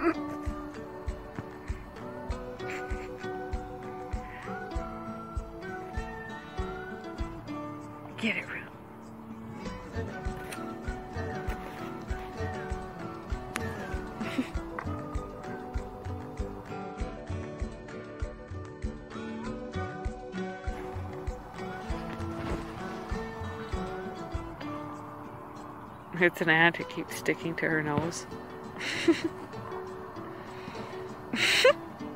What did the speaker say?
Get it. It's an ant, it keeps sticking to her nose. 哼